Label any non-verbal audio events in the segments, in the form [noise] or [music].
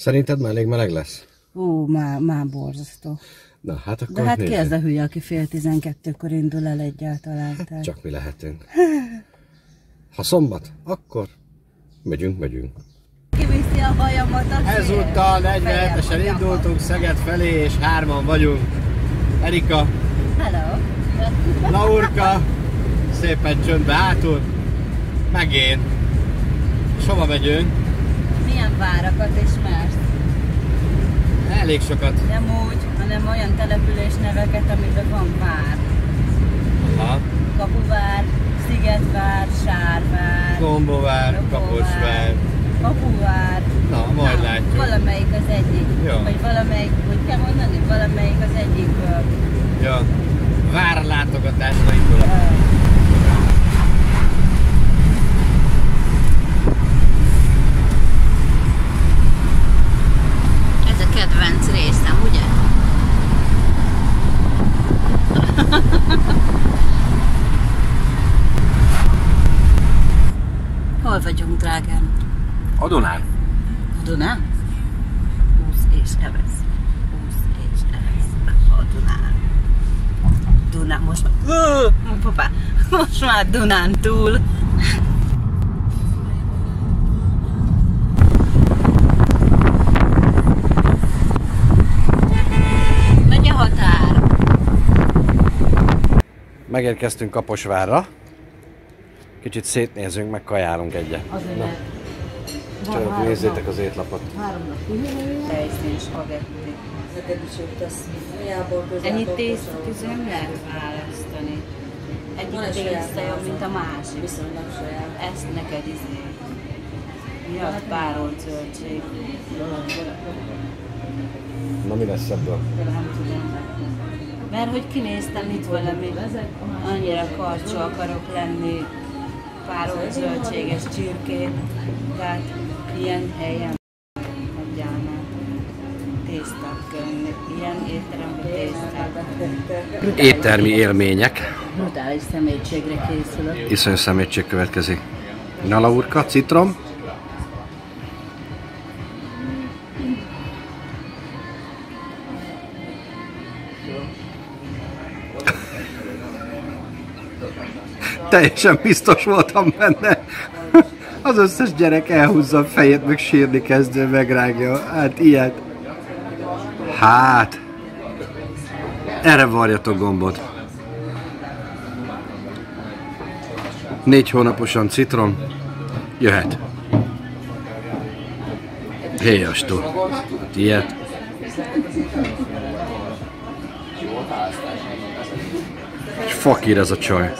Szerinted már elég meleg lesz? Ó, már, már borzasztó. Na, hát akkor De hát nézzük. ki az a hülye, aki fél tizenkettőkor indul el egyáltalán? Tehát. Csak mi lehetünk. Ha szombat, akkor megyünk, megyünk. Kiviszi a hajamat a Ezúttal 47-esen indultunk Szeged felé, és hárman vagyunk. Erika, Hello! Laurka, szépen csöndbe hátul, meg én. És hova megyünk? Milyen várakat ismersz? Elég sokat. Nem úgy, hanem olyan település neveket, amiben van vár. Aha. Kapuvár, Szigetvár, Sárvár, Gombovár, Kaposvár. Kapuvár. Na, majd látjuk. Valamelyik az egyik. Jó. Vagy valamelyik, hogy kell mondani, valamelyik az egyikből. Ja. Vár látogatásra indulok. Ez a kedvenc részem, ugye? Hol vagyunk, drágám? A Dunán. A Dunán? Húsz és evesz. Húsz és evesz. A Dunán. Dunán, most már... Ö, Papá, most már Dunán túl. Megy a határ. Megérkeztünk Kaposvárra. Kicsit szétnézünk, meg kajálunk egyet. Na, csak nézzétek az étlapot. Spagetti. Jött az hiából közel. Ennyi tésztát nem lehet választani. Egyik tészta jobb, mint a másik. Viszonylag saját. Ezt neked izé. Mi az párolt zöldség? Na mi lesz ebből? Nem tudom. Mert hogy kinéztem itt valami, annyira karcsú akarok lenni, párolt zöldséges csirkét, tehát ilyen helyen adjál már tésztát könni, ilyen étteremben tésztát. Éttermi élmények. Brutális szemétségre készülök. Iszonyú szemétség következik. Na, Laurka, citrom. Teljesen biztos voltam benne. Az összes gyerek elhúzza a fejét, meg sírni kezdő, megrágja. Hát ilyet. Hát. Erre varjatok gombot. Négy hónaposan citrom. Jöhet. Héjastó. Hát ilyet. Fakír ez a csaj.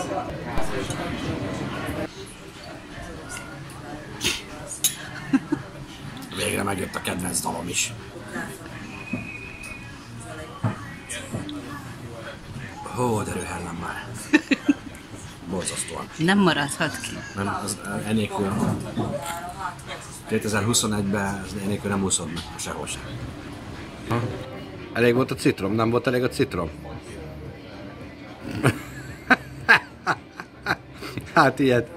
Végre megjött a kedvenc dalom is. Hó, de röhellem már. Borzasztóan. Nem maradhat ki. Nem, az enélkül 2021-ben az enélkül nem úszod meg sehol sem. Elég volt a citrom? Nem volt elég a citrom? [laughs] hát ilyet.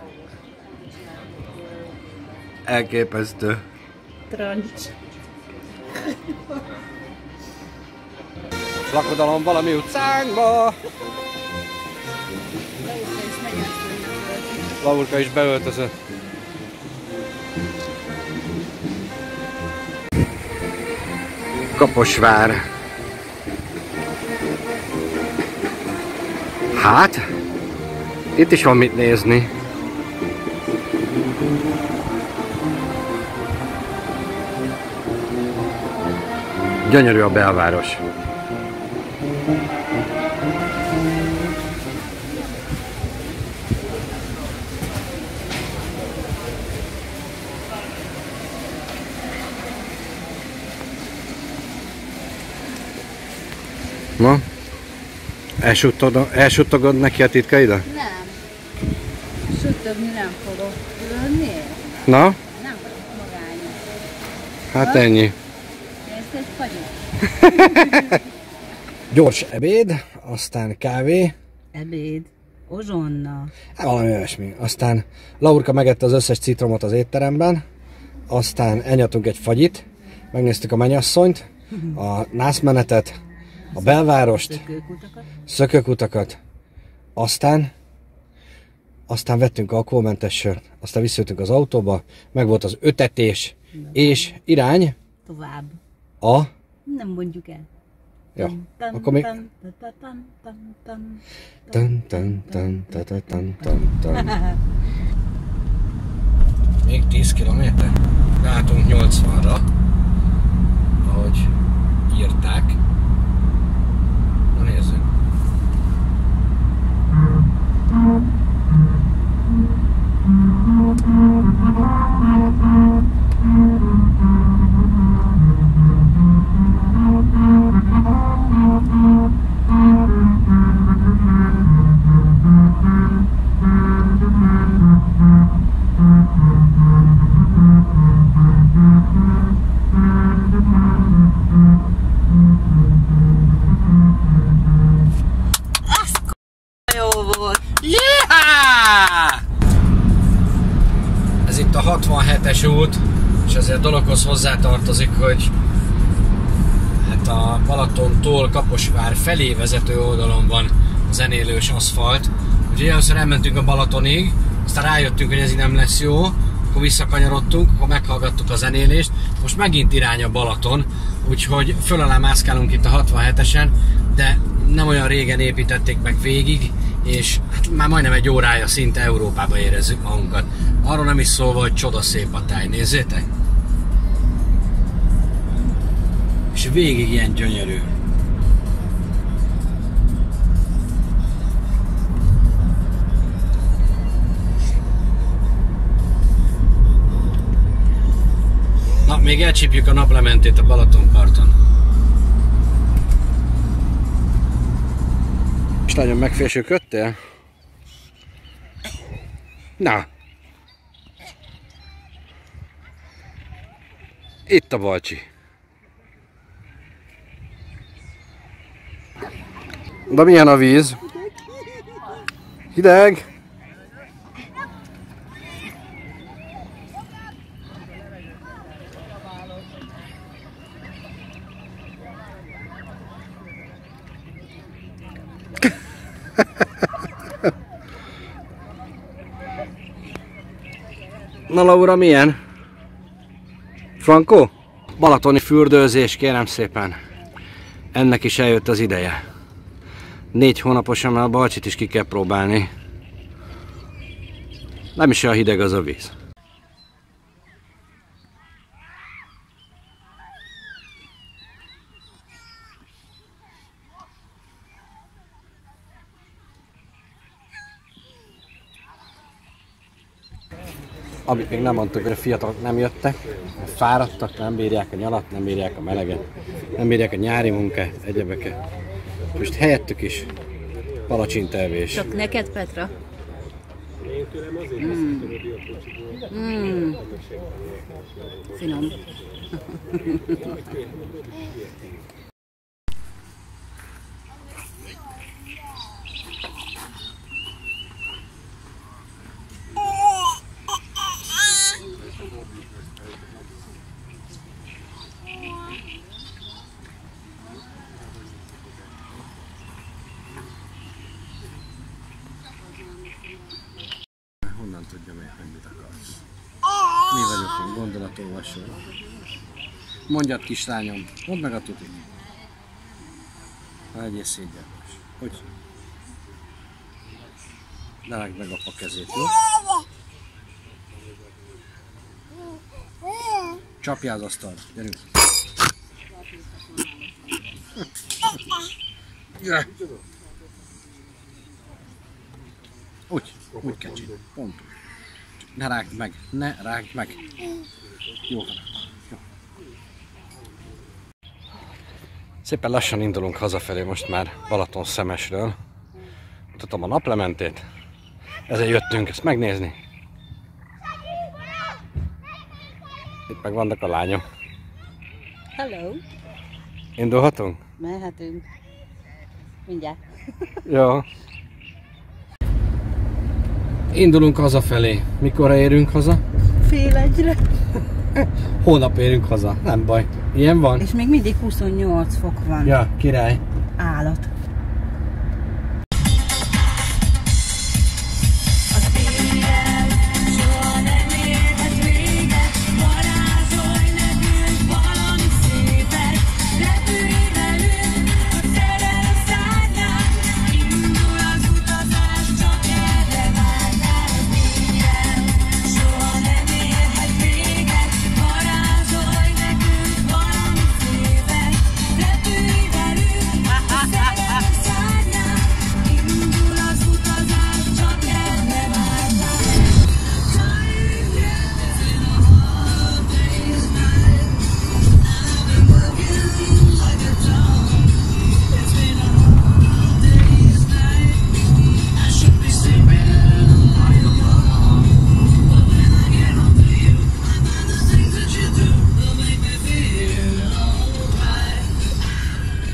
Elképesztő. Trancs. Lakodalom valami utcánkba. Laurka is beöltözött. Kaposvár. Hát, itt is van mit nézni. Gyönyörű a belváros. Na? Elsuttogod, elsuttogod neki a titkaidat? Nem. Sütögni nem fogok. Tudod miért? Na? Nem vagyok magányos. Hát ennyi. [laughs] Gyors ebéd, aztán kávé, Ebéd. Ozsonna. hát valami olyasmi. Aztán Laurka megette az összes citromot az étteremben, aztán elnyatunk egy fagyit, megnéztük a mennyasszonyt, a nászmenetet, a belvárost, Kőkutakat. szökőkutakat, aztán aztán vettünk alkoholmentes sört, aztán visszajöttünk az autóba, meg volt az ötetés, és irány Tovább. a... Nem mondjuk el. Ja, Tam, akkor még... Még 10 kilométer. Látunk 80-ra, ahogy írták. 67-es út, és ezért a dologhoz hozzátartozik, hogy hát a Balatontól Kaposvár felé vezető oldalon van zenélős aszfalt. Úgyhogy először elmentünk a Balatonig, aztán rájöttünk, hogy ez így nem lesz jó, akkor visszakanyarodtunk, akkor meghallgattuk a zenélést, most megint irány a Balaton, úgyhogy föl alá mászkálunk itt a 67-esen, de nem olyan régen építették meg végig, és hát már majdnem egy órája szinte Európába érezzük magunkat. Arról nem is szólva, hogy csoda szép a táj, nézzétek! És végig ilyen gyönyörű. Na, még elcsípjük a naplementét a Balatonparton. És nagyon megfésülködtél? Na. Itt a balcsi. De milyen a víz? Hideg? Na Laura, milyen? Franco? Balatoni fürdőzés, kérem szépen. Ennek is eljött az ideje. Négy hónaposan már a balcsit is ki kell próbálni. Nem is olyan hideg az a víz. Amit még nem mondtuk, hogy a fiatalok nem jöttek, fáradtak, nem bírják a nyalat, nem bírják a meleget, nem bírják a nyári munkát, egyebeket. Most helyettük is palacsintaevés. Csak neked, Petra? Mm. Mm. Finom. Honnan tudja még, hogy mit akarsz? Mi vagyok a gondolatolvasó. Mondjad kislányom, mondd meg a tutit. Ha egyél szégyenles. Hogy? Ne vágd meg apa kezét, jó? Csapjál az asztalra, gyerünk. Úgy, úgy csinálni. Pont Ne rágd meg, ne rágd meg. Jó van. Szépen lassan indulunk hazafelé most már Balaton szemesről. Mutatom a naplementét. Ezért jöttünk ezt megnézni. Itt meg vannak a lányok. Hello. Indulhatunk? Mehetünk. Mindjárt. [laughs] Jó. Indulunk hazafelé. Mikor érünk haza? Fél egyre. [laughs] Hónap érünk haza, nem baj. Ilyen van? És még mindig 28 fok van. Ja, király. Állat.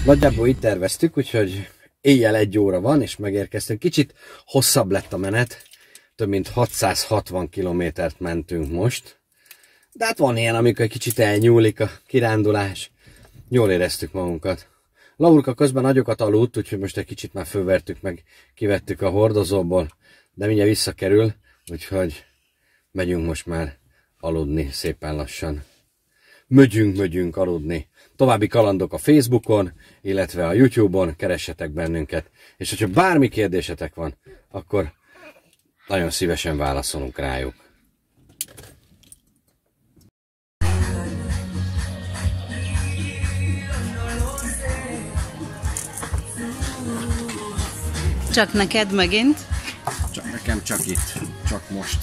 Nagyjából itt terveztük, úgyhogy éjjel egy óra van, és megérkeztünk. Kicsit hosszabb lett a menet, több mint 660 kilométert mentünk most. De hát van ilyen, amikor egy kicsit elnyúlik a kirándulás. Jól éreztük magunkat. Laurka közben nagyokat aludt, úgyhogy most egy kicsit már fölvertük meg, kivettük a hordozóból, de mindjárt visszakerül, úgyhogy megyünk most már aludni szépen lassan. Mögyünk, mögyünk aludni. További kalandok a Facebookon, illetve a YouTube-on, keressetek bennünket. És hogyha bármi kérdésetek van, akkor nagyon szívesen válaszolunk rájuk. Csak neked megint? Csak nekem csak itt, csak most.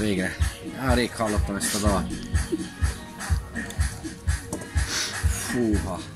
Végre. Á, rég hallottam ezt a 不